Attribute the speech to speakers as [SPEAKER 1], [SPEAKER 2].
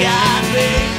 [SPEAKER 1] got me.